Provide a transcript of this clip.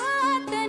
भाते